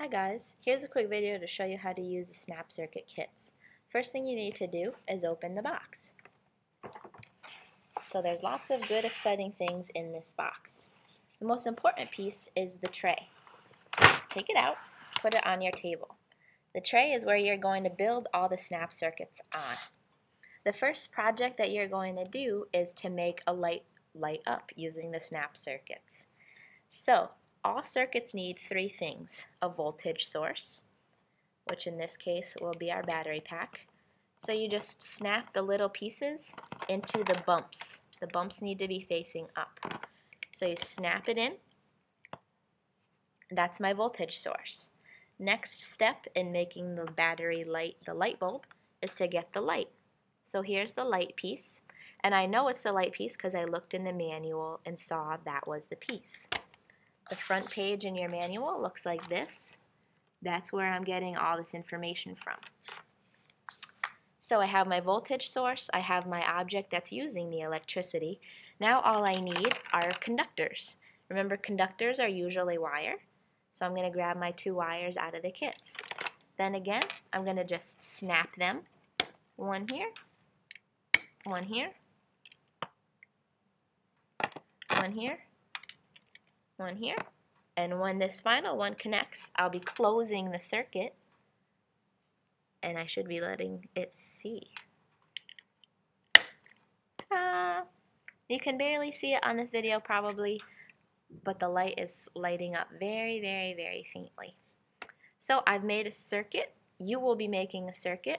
Hi guys, here's a quick video to show you how to use the Snap Circuit kits. First thing you need to do is open the box. So there's lots of good exciting things in this box. The most important piece is the tray. Take it out, put it on your table. The tray is where you're going to build all the snap circuits on. The first project that you're going to do is to make a light light up using the snap circuits. So all circuits need three things. A voltage source, which in this case will be our battery pack. So you just snap the little pieces into the bumps. The bumps need to be facing up. So you snap it in. That's my voltage source. Next step in making the battery light the light bulb is to get the light. So here's the light piece. And I know it's the light piece because I looked in the manual and saw that was the piece. The front page in your manual looks like this. That's where I'm getting all this information from. So I have my voltage source, I have my object that's using the electricity. Now all I need are conductors. Remember conductors are usually wire, so I'm going to grab my two wires out of the kits. Then again, I'm going to just snap them. One here, one here, one here, one here. And when this final one connects, I'll be closing the circuit and I should be letting it see. Ah, you can barely see it on this video probably, but the light is lighting up very, very, very faintly. So I've made a circuit. You will be making a circuit